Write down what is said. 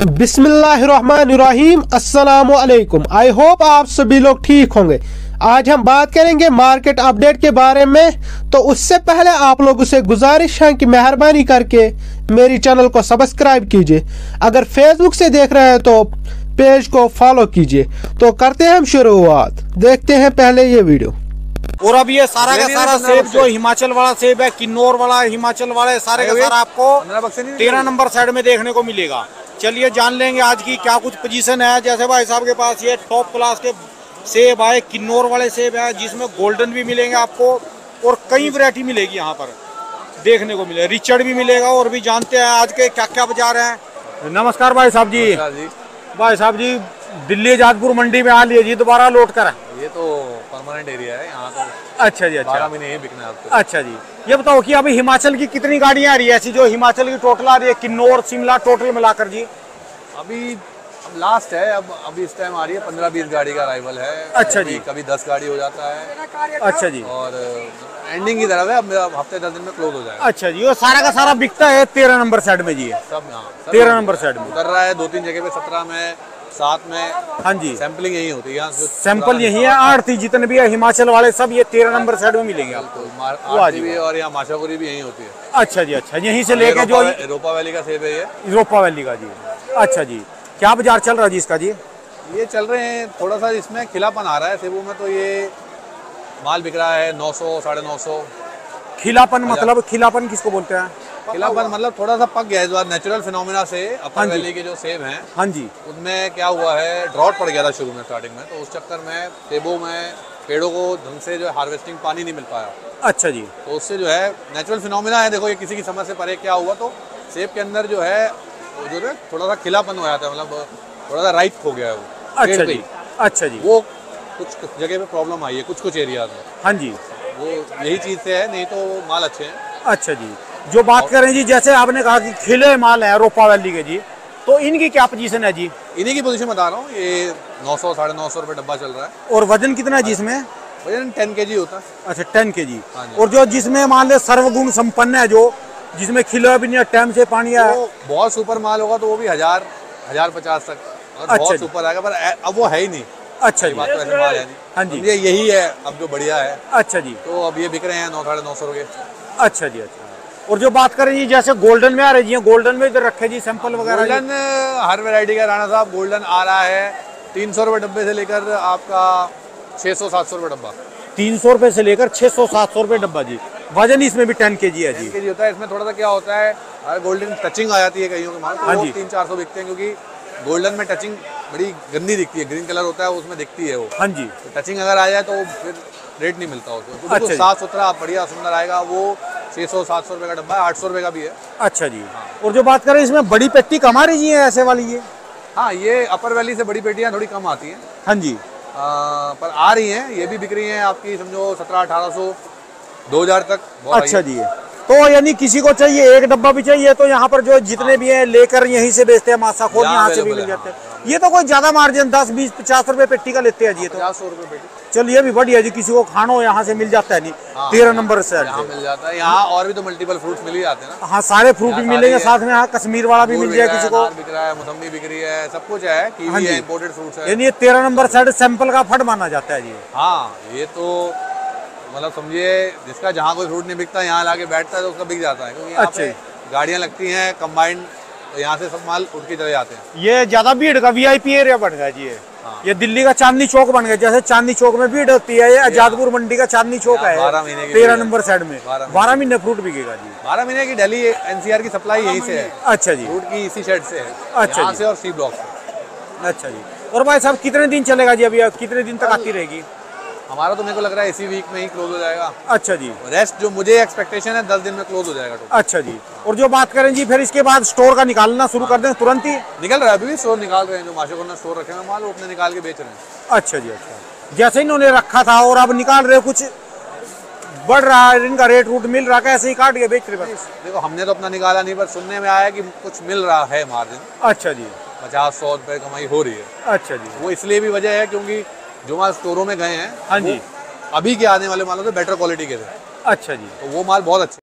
बिस्मिल्लाहिर्रहमानिर्रहीम। अस्सलाम वालेकुम आई होप आप सभी लोग ठीक होंगे। आज हम बात करेंगे मार्केट अपडेट के बारे में। तो उससे पहले आप लोगों से गुजारिश है कि मेहरबानी करके मेरी चैनल को सब्सक्राइब कीजिए। अगर फेसबुक से देख रहे हैं तो पेज को फॉलो कीजिए। तो करते हैं हम शुरुआत। देखते हैं पहले ये वीडियो। और अब ये सारा का सारा सेब जो हिमाचल वाला सेब है किन्नौर वाला हिमाचल वाला सारे का सारा आपको तेरह नंबर साइड में देखने को मिलेगा। चलिए जान लेंगे आज की क्या कुछ पोजीशन है। जैसे भाई साहब के पास ये टॉप क्लास के सेब आए किन्नौर वाले सेब है जिसमें गोल्डन भी मिलेंगे आपको और कई वैरायटी मिलेगी यहाँ पर। देखने को मिलेगा रिचर्ड भी मिलेगा और भी जानते हैं आज के क्या क्या बाज़ार हैं। नमस्कार भाई साहब जी। भाई साहब जी दिल्ली जादपुर मंडी में आ लिए जी दोबारा लौट कर। ये तो परमानेंट एरिया है यहाँ तो अच्छा जी अच्छा। महीने ही बिकना है आपको। अच्छा जी। ये बताओ कि अभी हिमाचल की कितनी गाड़ियाँ आ रही है? ऐसी जो हिमाचल की टोटल आ रही है किन्नौर शिमला टोटल मिलाकर जी। अभी अब लास्ट है अब अभी इस टाइम आ रही है पंद्रह बीस गाड़ी का अराइवल है। अच्छा जी। कभी दस गाड़ी हो जाता है। अच्छा जी। और एंडिंग की तरफ़ है अब हफ़्ते दस दिन में क्लोज हो जाएगा। अच्छा जी और सारा का सारा बिकता है तेरह नंबर साइड में जी। सब यहाँ सब तेरह नंबर साइड में। उतर रहा है दो तीन जगह पे सत्रह में सात में हाँ जी। सैंपलिंग यही होती है यहाँ सैंपल यही है आठ थी जितने भी है हिमाचल वाले सब ये तेरह नंबर साइड में मिलेंगे आपको। आरती भी और यहाँ माशापुरी भी यही होती है। अच्छा जी अच्छा यहीं से लेके जो रोपा- रोपा वैली का सेब है ये। रोपा वैली का जी। अच्छा जी क्या बाज़ार चल रहा है जी इसका जी? ये चल रहे हैं थोड़ा सा इसमें खिलापन आ रहा है सेबों में तो ये माल बिक रहा है नौ सौ साढ़े नौ सौ। खिलापन मतलब खिलापन किसको बोलते हैं? खिलापन मतलब थोड़ा सा पक गया इस बार नेचुरल फिनोमिना से हाँ अपर वैली के जो सेब हैं हाँ जी। उनमें क्या हुआ है ड्रॉट पड़ गया था शुरू में स्टार्टिंग में तो उस चक्कर में सेबों में पेड़ों को ढंग से जो है हार्वेस्टिंग पानी नहीं मिल पाया। अच्छा जी। तो उससे जो है नेचुरल फिनोमिना है देखो ये किसी की समझ से परे क्या हुआ तो सेब के अंदर जो है जो है थोड़ा सा खिलापन हो जाता है मतलब थोड़ा सा राइट हो गया है वो अच्छा जी अच्छा जी। वो कुछ जगह पे प्रॉब्लम आई है कुछ कुछ एरियाज़ में। हाँ जी। वो यही चीज़ से है नहीं तो माल अच्छे हैं। अच्छा जी। जो बात करें जी जैसे आपने कहा कि खिले माल है रोपा वैली के जी तो इनकी क्या पोजीशन है जी? इन्हीं की पोजीशन बता रहा हूँ ये नौ सौ साढ़े नौ सौ रुपये डब्बा चल रहा है। और वज़न कितना है जी इसमें? वज़न टेन के जी होता है। अच्छा टेन के जी। हाँ और जो जिसमें मान ले सर्वगुण संपन्न है जो जिसमें खिला भी नहीं टाइम से पानी आया तो बहुत सुपर माल होगा तो वो भी हज़ार हज़ार पचास तक। और अच्छा बहुत सुपर आएगा पर अब वो है ही नहीं। अच्छा जी। बात तो माल है हाँ जी। ये यही है अब जो बढ़िया है। अच्छा जी। तो अब ये बिक रहे हैं नौ साढ़े नौ सौ रुपये अच्छा जी अच्छा। और जो बात करें जी जैसे गोल्डन में आ रही जी गोल्डन में इधर रखे जी सैंपल वगैरह गोल्डन हर वैरायटी का राणा साहब गोल्डन आ रहा है। तीन सौ रुपये डब्बे से लेकर आपका छः सौ सात सौ रुपये डब्बा। तीन सौ रुपए से लेकर छह सौ सात सौ रुपए डब्बा जी। वज़न इसमें भी टेन के जी है जी। के जी होता है। इसमें थोड़ा सा क्या होता है अगर गोल्डन टचिंग आ जाती है कईयों के माल तो हाँ जी। तीन चार सौ बिकते हैं क्योंकि गोल्डन में टचिंग बड़ी गंदी दिखती है। ग्रीन कलर होता है उसमें दिखती है वो। हाँ जी। तो टचिंग अगर आ जाए तो फिर रेट नहीं मिलता उसको तो अच्छा साफ़ सुथरा बढ़िया सुंदर आएगा। वो छः सौ सात सौ रुपये का डब्बा है आठ सौ रुपये का भी है। अच्छा जी। और जो बात करें इसमें बड़ी पेट्टी कम आ रही जी है ऐसे वाली ये? हाँ ये अपर वैली से बड़ी पेटियाँ थोड़ी कम आती हैं। हाँ जी। आ, पर आ रही हैं ये भी बिक रही हैं आपकी समझो सत्रह अठारह सौ दो हज़ार तक अच्छा जी। तो यानी किसी को चाहिए एक डब्बा भी चाहिए तो यहाँ पर जो जितने भी हैं लेकर यहीं से बेचते हैं मासा खोल यहाँ यहाँ से भी मिल जाते हैं। ये तो कोई ज़्यादा मार्जिन दस बीस पचास रुपए पेटी का लेते हैं जी ये तो। पचास सौ रुपये पेटी। चलिए ये भी बढ़िया जी किसी को खानो यहाँ से मिल जाता है नहीं। तेरह नंबर से यहाँ मिल जाता है। यहाँ और भी तो मल्टीपल फ्रूट्स मिल ही जाते हैं हाँ सारे फ्रूट भी मिलेंगे साथ में यहाँ कश्मीर वाला भी मिल बिक जाए रहा है, किसी को। बिक रहा है मौसम्बी बिक रही है सब कुछ है हाँ कीवी है इंपोर्टेड फ्रूट्स है। यानी ये तेरह नंबर साइड सैंपल का फट माना जाता है जी। हाँ ये तो मतलब समझिए जिसका जहाँ कोई फ्रूट नहीं बिकता यहाँ लाके बैठता है तो उसका बिक जाता है क्योंकि अच्छा। गाड़ियाँ लगती हैं कंबाइंड तो यहाँ से सब माल उठ के चले जाते हैं। ये ज़्यादा भीड़ का वीआईपी एरिया बन गया जी ये। हाँ। ये दिल्ली का चांदनी चौक बन गया। जैसे चांदनी चौक में भीड़ होती है ये आजादपुर मंडी का चांदनी चौक है। बारह महीने तेरह नंबर साइड में। बारह महीने फ्रूट बिकेगा जी। बारह महीने की दिल्ली एनसीआर की सप्लाई यही से है। अच्छा जी। फ्रूट की इसी शेड से है। अच्छा जी। से और सी ब्लॉक से। अच्छा जी। और भाई साहब कितने दिन चलेगा जी अभी? कितने दिन तक आती रहेगी? हमारा तो मेरे को लग रहा है इसी वीक में ही क्लोज हो जाएगा। अच्छा जी। रेस्ट जो मुझे एक्सपेक्टेशन है दस दिन में क्लोज हो जाएगा। अच्छा जी। और जो बात करें जी फिर इसके बाद स्टोर का निकालना शुरू कर दें तुरंत ही? निकल रहा है अभी भी स्टोर निकाल रहे हैं जो माशों स्टोर रखे हैं माल वो अपने निकाल के बेच रहे हैं। अच्छा जी अच्छा। जैसे इन्होंने रखा था और अब निकाल रहे कुछ बढ़ रहा है इनका रेट रूट मिल रहा है ऐसे ही काट के बेच रहे देखो हमने तो अपना निकाला नहीं पर सुनने में आया कि कुछ मिल रहा है मार्जिन अच्छा जी। पचास सौ रुपए कमाई हो रही है। अच्छा जी। वो इसलिए भी वजह है क्योंकि जो माल स्टोरों में गए हैं हाँ जी। अभी के आने वाले मालों से बेटर क्वालिटी के थे। अच्छा जी। तो वो माल बहुत अच्छे